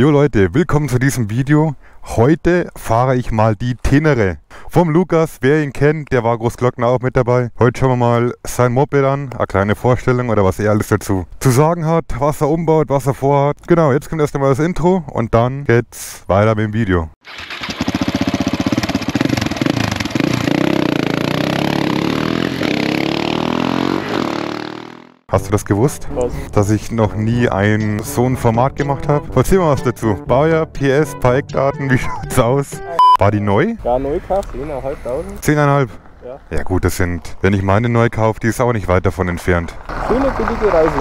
Jo Leute, willkommen zu diesem Video. Heute fahre ich mal die Tenere. Vom Lukas, wer ihn kennt, der war Großglockner auch mit dabei. Heute schauen wir mal sein Moped an, eine kleine Vorstellung oder was er alles dazu zu sagen hat, was er umbaut, was er vorhat. Genau, jetzt kommt erst einmal das Intro und dann geht's weiter mit dem Video. Hast du das gewusst? Was? Dass ich noch nie ein so ein Format gemacht habe? Erzähl mal was dazu. Baujahr, PS, paar Eckdaten, wie schaut's aus? War die neu? Ja, Neukauf, 10.500. 10,5. Ja. Ja gut, das sind, wenn ich meine neu kaufe, die ist auch nicht weit davon entfernt. Schöne billige Reise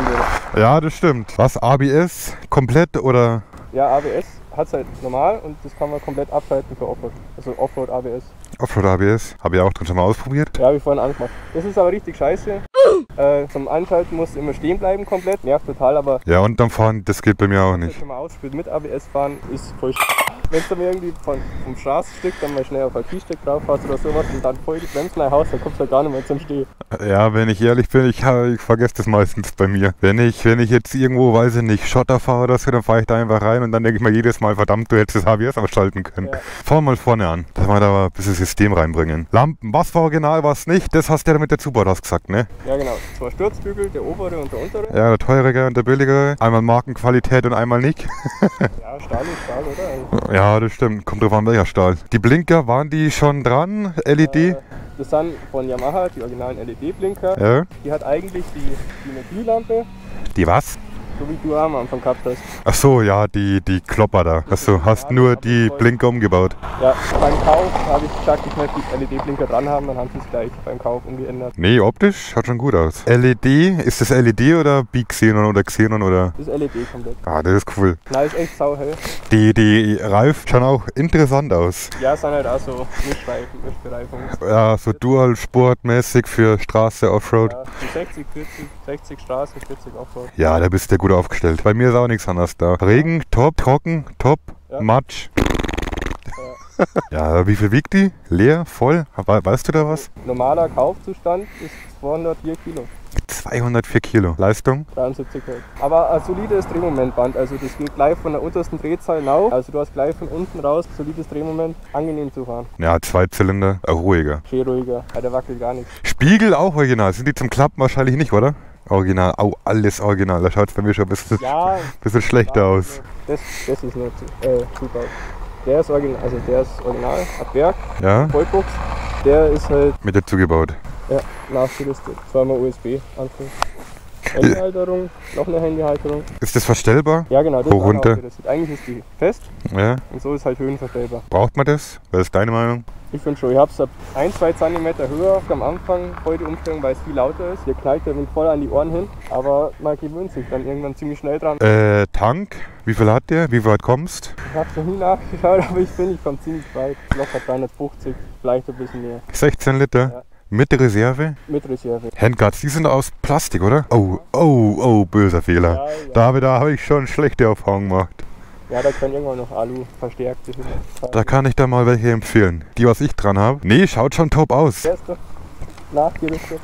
hier. Ja, das stimmt. Was, ABS komplett oder? Ja, ABS hat es halt normal und das kann man komplett abschalten für Offroad. Also Offroad ABS. Offroad ABS? Habe ich auch drin schon mal ausprobiert. Ja, wie vorhin angemacht. Das ist aber richtig scheiße. äh, zum Anschalten musst du immer stehen bleiben komplett. Nervt total, aber Ja, und dann fahren, das geht bei mir auch wenn nicht. man ausspielt mit ABS fahren, ist voll sch- Wenn du dann irgendwie von, vom Straßenstück dann mal schnell auf ein Kiesstück drauf hast oder sowas und dann voll die Bremsen haust, dann kommst du halt gar nicht mehr zum Stehen. Ja, wenn ich ehrlich bin, ich, ich vergesse das meistens bei mir. Wenn ich, wenn ich jetzt irgendwo, weiß ich nicht, Schotter fahre oder so, dann fahre ich da einfach rein und dann denke ich mir jedes Mal, verdammt, du hättest das ABS ausschalten können. Ja. Fahr mal vorne an, dass wir da ein bisschen System reinbringen. Lampen, was war original, was nicht, das hast du ja mit der Zubaut ausgesagt, ne? Ja genau, zwei Sturzbügel, der obere und der untere. Ja, der teurere und der billigere. Einmal Markenqualität und einmal nicht. Ja, Stahl ist Stahl, oder? ja, das stimmt. Kommt drauf an, welcher Stahl. Die Blinker, waren die schon dran? LED? Äh, Das sind von Yamaha, die originalen LED-Blinker. Ja. Die hat eigentlich die, die eine Glühlampe, Die was? So wie du am Anfang gehabt hast. Ach so, ja, die, die Klopper da. Achso, hast nur die Blinker umgebaut. Ja, beim Kauf habe ich gesagt, ich möchte die LED-Blinker dran haben, dann haben sie es gleich beim Kauf umgeändert. Nee, optisch schaut schon gut aus. LED, ist das LED oder Bi-Xenon oder Xenon oder? Das ist LED komplett. Ah, das ist cool. Nein, ist echt sauhell. Die, die Reifen schauen auch interessant aus. Ja, sind halt auch so Mischreifen, Mischbereifung. Ja, so Dual-Sportmäßig für Straße, Offroad. Ja, so 60, 40, 60 Straße, 40 Offroad. Ja, da bist du gut aufgestellt. Bei mir ist auch nichts anderes da. Regen, top, trocken, top, Ja. Matsch. Ja, wie viel wiegt die? Leer, voll? We- Weißt du da was? Normaler Kaufzustand ist 204 Kilo, 204 Kilo. Leistung? 73 halt. Aber ein solides Drehmomentband, also das geht gleich von der untersten Drehzahl auf. Also du hast gleich von unten raus solides Drehmoment, angenehm zu fahren. Ja, zwei Zylinder, ruhiger. Viel ruhiger, ja, der wackelt gar nichts. Spiegel auch original. Sind die zum Klappen wahrscheinlich nicht, oder? Original. Au, alles original. Da schaut es bei mir schon ein bisschen, Ja, bisschen schlechter aus. Das, das ist zu, äh, Zubau. Der ist original, also der ist original, ab Werk, Ja? Vollbox. Der ist halt Mit dazu gebaut. ja, nachgerüstet. Zweimal USB Anschluss. Handyhalterung, noch eine Handyhalterung. Ist das verstellbar? Ja genau, das Hoch, ist auch runter. nachgerüstet. Eigentlich ist die fest Ja. und so ist halt höhenverstellbar. Braucht man das? Was ist deine Meinung? Ich finde schon, ich habe es ab 1, 2 cm höher am Anfang voll die Umstellung, weil es viel lauter ist. Hier knallt der Wind voll an die Ohren hin, aber man gewöhnt sich dann irgendwann ziemlich schnell dran. Äh, Tank. Wie viel hat der? Wie weit kommst? Ich habe noch nie nachgeschaut, aber ich finde, ich komme ziemlich weit. Locker 350, vielleicht ein bisschen mehr. 16 Liter. Ja. Mit Reserve. Mit Reserve. Handguards, die sind aus Plastik, oder? Oh, oh, oh, böser Fehler. Ja, ja. Da habe da hab ich schon schlechte Erfahrungen gemacht. Ja, da können irgendwann noch Alu verstärkte. Da kann ich da mal welche empfehlen. Die, was ich dran habe. Nee, schaut schon top aus. Der ist doch nachgerüstet.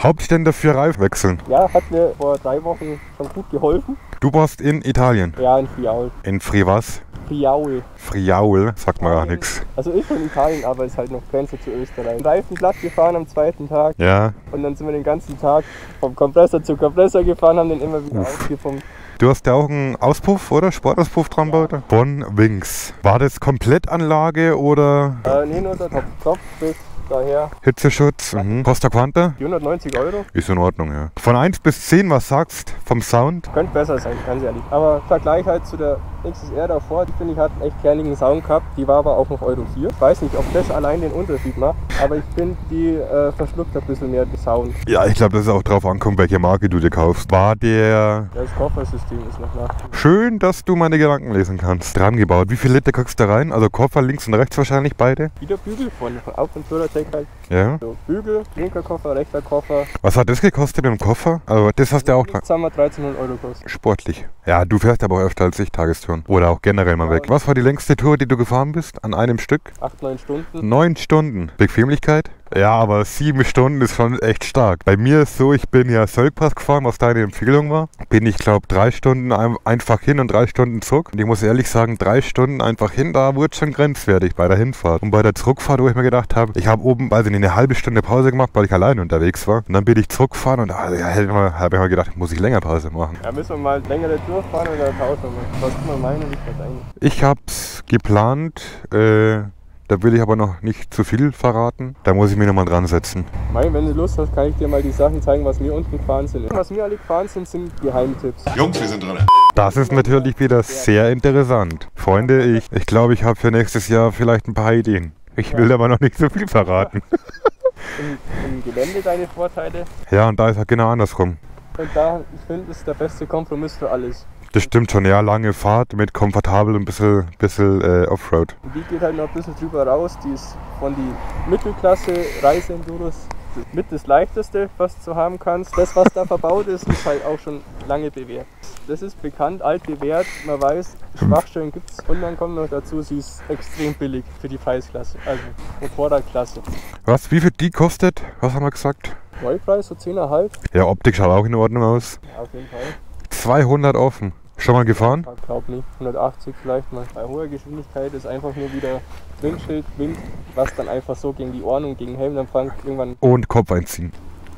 Hauptständer für Reifen wechseln. Ja, hat mir vor drei Wochen schon gut geholfen. Du warst in Italien. Ja, in Friaul. In Frivas. Friaul. Friaul, sagt mir gar nichts. Also ist schon Italien, aber ist halt noch Grenze zu Österreich. Reifen glatt gefahren am zweiten Tag Ja. und dann sind wir den ganzen Tag vom Kompressor zu Kompressor gefahren, haben den immer wieder aufgepumpt. Du hast ja auch einen Auspuff, oder? Sportauspuff dran baut? Von Wings. War das Komplettanlage oder Äh, nee, nur der Top, Top bis daher Hitzeschutz? Mhm. Costa Quanta? 490 Euro. Ist in Ordnung, ja. Von 1 bis 10, was sagst vom Sound? Könnte besser sein, ganz ehrlich. Aber Vergleich halt zu der XSR davor, die finde ich hat einen echt kernigen Sound gehabt. Die war aber auch noch Euro 4. Ich weiß nicht, ob das allein den Unterschied macht, aber ich finde, die äh, verschluckt ein bisschen mehr den Sound. Ja, ich glaube, dass es auch drauf ankommt, welche Marke du dir kaufst. War der Das Koffersystem ist noch nach. schön, dass du meine Gedanken lesen kannst. Dran gebaut. Wie viel Liter kriegst du da rein? Also Koffer links und rechts wahrscheinlich beide? Wieder Bügel von auf und Fördertech halt. Ja. So, Bügel, linker Koffer, rechter Koffer. Was hat das gekostet im Koffer? Also das hast du ja auch dran. Haben wir 1300 Euro gekostet. Sportlich. Ja, du fährst aber auch öfter als ich Tagestouren. Oder auch generell mal weg. Was war die längste Tour, die du gefahren bist? An einem Stück? 8, 9 Stunden. Neun Stunden. Bequemlichkeit? Ja, aber sieben Stunden ist schon echt stark. Bei mir ist so, ich bin ja Sölkpass gefahren, was deine Empfehlung war. Bin ich glaube drei Stunden ein einfach hin und drei Stunden zurück. Und ich muss ehrlich sagen, drei Stunden einfach hin, da wurde schon grenzwertig bei der Hinfahrt. Und bei der Zurückfahrt, wo ich mir gedacht habe, ich habe oben, weiß ich nicht, eine halbe Stunde Pause gemacht, weil ich alleine unterwegs war. Und dann bin ich zurückgefahren und da ja, ich habe ich mal gedacht, muss ich länger Pause machen. Ja, müssen wir mal längere durchfahren oder tauschen wir? Was ist meine Sicht eigentlich? Ich hab's geplant, äh, da will ich aber noch nicht zu viel verraten. Da muss ich mich nochmal dran setzen. Mei, wenn du Lust hast, kann ich dir mal die Sachen zeigen, was wir unten gefahren sind. Was wir alle gefahren sind, sind Geheimtipps. Jungs, wir sind dran. Das ist natürlich wieder sehr interessant. Freunde, ich, ich glaube, ich habe für nächstes Jahr vielleicht ein paar Ideen. Ich will aber noch nicht so viel verraten. Im, Im Gelände deine Vorteile. Ja, und da ist halt genau andersrum. Und da, ich finde, ist der beste Kompromiss für alles. Das stimmt schon, ja, lange Fahrt mit komfortabel und ein bisschen, bisschen äh, Offroad. Die geht halt noch ein bisschen drüber raus, die ist von die Mittelklasse Reiseenduros mit das leichteste, was du haben kannst. Das, was da verbaut ist, ist halt auch schon lange bewährt. Das ist bekannt, alt bewährt, man weiß, Schwachstellen gibt es und dann kommt noch dazu, sie ist extrem billig für die Preisklasse, also Motorradklasse. Was, wie viel die kostet? Was haben wir gesagt? Neupreis, so 10,5. Ja, Optik schaut auch in Ordnung aus. Ja, auf jeden Fall. 200 offen. Schon mal gefahren? Ich glaube nicht. 180 vielleicht mal. Bei hoher Geschwindigkeit ist einfach nur wieder Windschild, Wind, was dann einfach so gegen die Ohren und gegen den Helm dann Frank irgendwann. Und Kopf einziehen.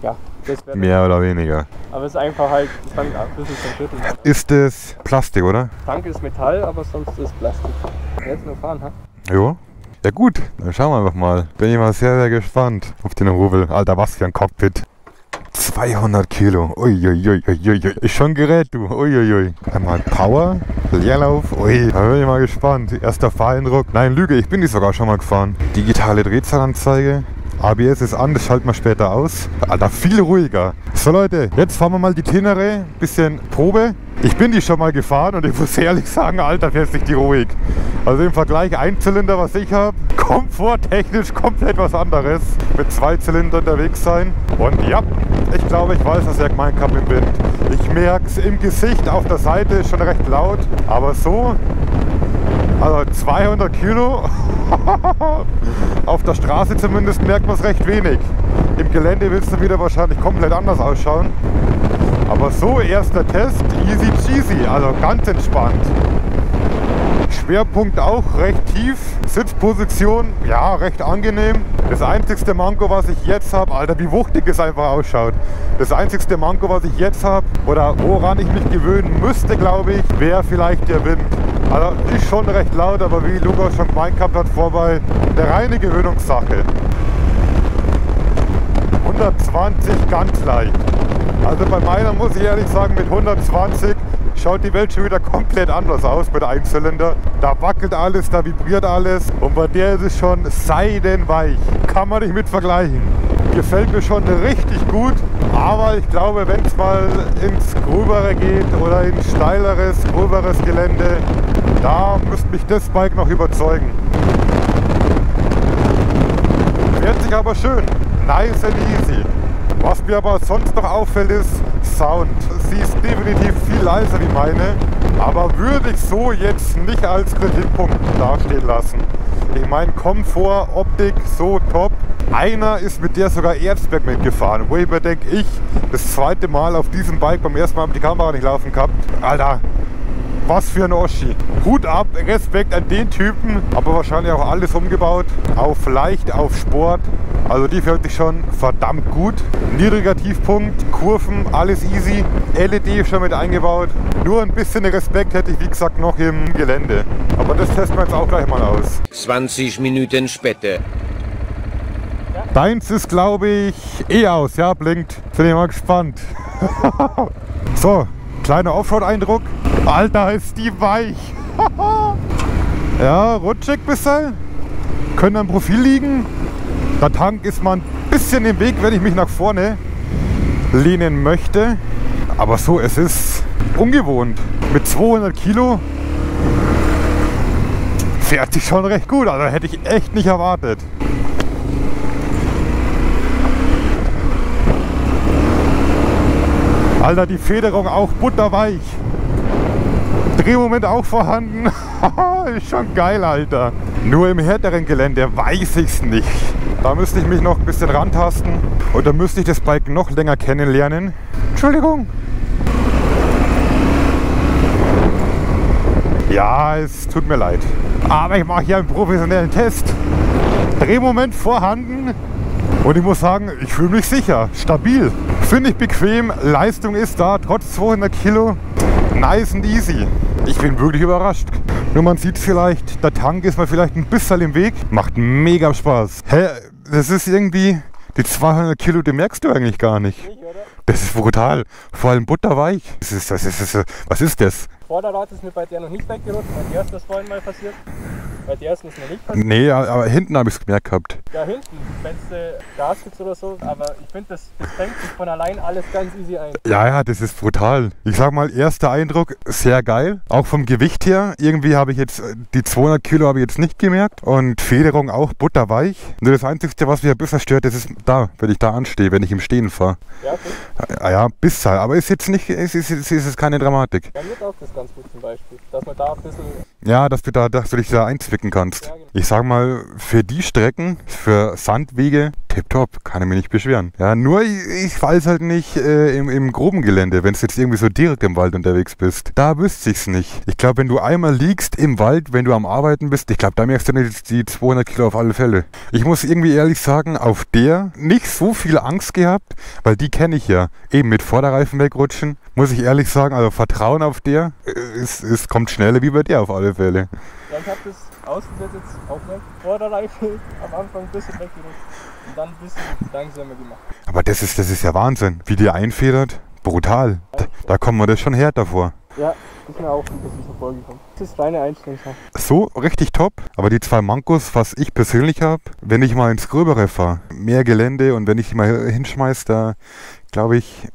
Ja, das wäre. Mehr oder weniger. Aber es ist einfach halt, fand ich ein bisschen zerschüttelt. Ist es Plastik, oder? Tank ist Metall, aber sonst ist es Plastik. Jetzt nur fahren, ha? Jo. Ja gut, dann schauen wir einfach mal. Bin ich mal sehr, sehr gespannt auf den Rubel. Alter, was für ein Cockpit. 200 Kilo. Uiuiui. Ist schon Gerät, du. Uiuiui. Einmal Power, Leerlauf. Ui, da bin ich mal gespannt. Erster Fahreindruck. Nein, Lüge, ich bin die sogar schon mal gefahren. Digitale Drehzahlanzeige. ABS ist an, das schalten wir später aus. Alter, viel ruhiger. So Leute, jetzt fahren wir mal die Tenere. Bisschen Probe. Ich bin die schon mal gefahren und ich muss ehrlich sagen, Alter, fährt sich die ruhig. Also im Vergleich Einzylinder, was ich habe, komforttechnisch komplett was anderes. Mit zwei Zylinder unterwegs sein. Und ja, ich glaube, ich weiß, er gemeint hat mit Wind. Ich merke es im Gesicht, auf der Seite ist schon recht laut. Aber so, also 200 Kilo, auf der Straße zumindest merkt man es recht wenig. Im Gelände willst du wieder wahrscheinlich komplett anders ausschauen. Aber so erster Test, easy cheesy, also ganz entspannt. Schwerpunkt auch recht tief. Sitzposition, ja, recht angenehm. Das einzigste Manko, was ich jetzt habe, Alter, wie wuchtig es einfach ausschaut. Das einzigste Manko, was ich jetzt habe, oder woran ich mich gewöhnen müsste, glaube ich, wäre vielleicht der Wind. Also ist schon recht laut, aber wie Lukas schon gemeint gehabt hat vorbei, eine reine Gewöhnungssache. 120 ganz leicht. Also bei meiner muss ich ehrlich sagen, mit 120 schaut die Welt schon wieder komplett anders aus mit Einzylinder. Da wackelt alles, da vibriert alles und bei der ist es schon seidenweich. Kann man nicht mit vergleichen. Gefällt mir schon richtig gut, aber ich glaube, wenn es mal ins Gröbere geht oder ins steileres, gröberes Gelände, da müsste mich das Bike noch überzeugen. Fährt sich aber schön, nice and easy. Was mir aber sonst noch auffällt ist Sound. Sie ist definitiv viel leiser wie meine, aber würde ich so jetzt nicht als Kritikpunkt dastehen lassen. Ich meine Komfort, Optik so top. Einer ist mit der sogar Erzberg mitgefahren, wo ich mir denke, ich das zweite Mal auf diesem Bike beim ersten Mal habe die Kamera nicht laufen gehabt. Alter, was für ein Oschi. Hut ab, Respekt an den Typen, aber wahrscheinlich auch alles umgebaut. Auf leicht, auf Sport. Also die fährt sich schon verdammt gut. Niedriger Tiefpunkt, Kurven, alles easy. LED schon mit eingebaut. Nur ein bisschen Respekt hätte ich wie gesagt noch im Gelände. Aber das testen wir jetzt auch gleich mal aus. 20 Minuten später. Deins ist glaube ich eh aus, ja, blinkt. Bin ich mal gespannt. so, kleiner Offroad-Eindruck. Alter, ist die weich. ja, rutschig bisschen. Können am Profil liegen. Der Tank ist mal ein bisschen im Weg, wenn ich mich nach vorne lehnen möchte. Aber so, es ist ungewohnt. Mit 200 Kilo fährt sich schon recht gut. Also hätte ich echt nicht erwartet. Alter, die Federung auch butterweich. Drehmoment auch vorhanden. ist schon geil, Alter. Nur im härteren Gelände weiß ich's nicht. Da müsste ich mich noch ein bisschen rantasten und da müsste ich das Bike noch länger kennenlernen. Entschuldigung. Ja, es tut mir leid. Aber ich mache hier einen professionellen Test. Drehmoment vorhanden. Und ich muss sagen, ich fühle mich sicher, stabil. Finde ich bequem, Leistung ist da, trotz 200 Kilo. Nice and easy. Ich bin wirklich überrascht. Nur man sieht vielleicht, der Tank ist mal vielleicht ein bisschen im Weg. Macht mega Spaß. Hä, das ist irgendwie, die 200 Kilo, die merkst du eigentlich gar nicht. Das ist brutal. Vor allem butterweich. Das ist, das ist, das ist, was ist das? Vorderrad ist mir bei der noch nicht weggerutscht, bei der ist das vorhin mal passiert. Bei der ist es noch nicht passiert. Nee, aber hinten habe ich es gemerkt gehabt. Da hinten, wenn du Gas gibst oder so, aber ich finde, das, das fängt sich von allein alles ganz easy ein. Ja, ja, das ist brutal. Ich sag mal, erster Eindruck, sehr geil. Auch vom Gewicht her. Irgendwie habe ich jetzt, äh, die 200 Kilo habe ich jetzt nicht gemerkt. Und Federung auch butterweich. Nur das Einzige, was mich ein bisschen stört, das ist da, wenn ich da anstehe, wenn ich im Stehen fahre. Ja, okay. Ja, ja, bisschen. Aber ist jetzt nicht, ist, ist, ist, ist keine Dramatik. Bei mir taugt das ganz gut zum Beispiel. Dass man da ein bisschen, Ja, dass du da, dass du dich da einzwicken kannst. Genau. Ich sag mal, für die Strecken, für Sandwege, tipptopp, kann ich mich nicht beschweren. Ja, nur ich, ich weiß halt nicht äh, im, im groben Gelände, wenn du jetzt irgendwie so direkt im Wald unterwegs bist. Da wüsste ich's nicht. Ich glaube, wenn du einmal liegst im Wald, wenn du am Arbeiten bist, ich glaube, da merkst du nicht die 200 Kilo auf alle Fälle. Ich muss irgendwie ehrlich sagen, auf der nicht so viel Angst gehabt, weil die kenne ich ja. Eben mit Vorderreifen wegrutschen, muss ich ehrlich sagen, also Vertrauen auf der, äh, es, es kommt schneller wie bei der auf alle Fälle. Ja, ich habe das ausgesetzt jetzt auf dem Vorderreifen am Anfang ein bisschen weggerutscht und dann ein bisschen langsamer gemacht. Aber das ist, das ist ja Wahnsinn, wie die einfedert. Brutal. Da, da kommt man das schon härter vor. Ja, ist mir auch ein bisschen so vorgekommen. Das ist reine Einstellungssache. So richtig top. Aber die zwei Mankos, was ich persönlich habe, wenn ich mal ins Gröbere fahre, mehr Gelände und wenn ich die mal hinschmeiß, da glaube ich,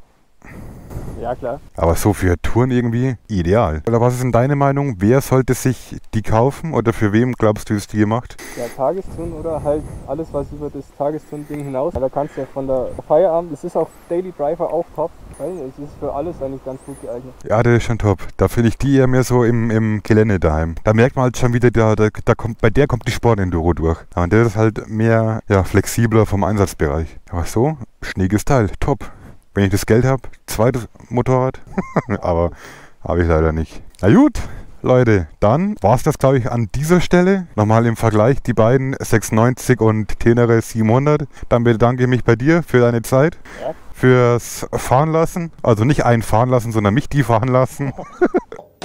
Ja, klar. aber so für Touren irgendwie ideal. Oder was ist denn deine Meinung? Wer sollte sich die kaufen oder für wem glaubst du, ist die gemacht? Ja, Tagestouren oder halt alles, was über das Tagestouren-Ding hinaus. Da kannst du ja von der Feierabend, es ist auch Daily Driver auch top. Weil es ist für alles eigentlich ganz gut geeignet. Ja, das ist schon top. Da finde ich die eher mehr so im, im Gelände daheim. Da merkt man halt schon wieder, da, da, da kommt, bei der kommt die Sportenduro durch. Und der ist halt mehr ja, flexibler vom Einsatzbereich. Aber so, schniekes Teil, top. Wenn ich das Geld habe, zweites Motorrad. Aber habe ich leider nicht. Na gut, Leute, dann war es das, glaube ich, an dieser Stelle. Nochmal im Vergleich die beiden 690 und Tenere 700. Dann bedanke ich mich bei dir für deine Zeit. Ja. Fürs Fahren lassen. Also nicht einen fahren lassen, sondern mich die fahren lassen.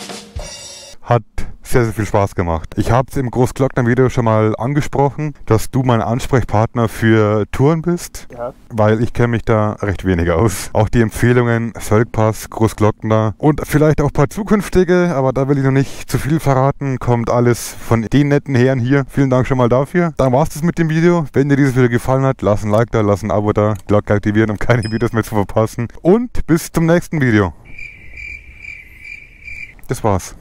Hat sehr, sehr viel Spaß gemacht. Ich habe es im Großglockner-Video schon mal angesprochen, dass du mein Ansprechpartner für Touren bist, Ja, weil ich kenne mich da recht wenig aus. Auch die Empfehlungen Völkpass, Großglockner und vielleicht auch ein paar zukünftige, aber da will ich noch nicht zu viel verraten, kommt alles von den netten Herren hier. Vielen Dank schon mal dafür. Dann war es das mit dem Video. Wenn dir dieses Video gefallen hat, lass ein Like da, lass ein Abo da, Glocke aktivieren, um keine Videos mehr zu verpassen. Und bis zum nächsten Video. Das war's.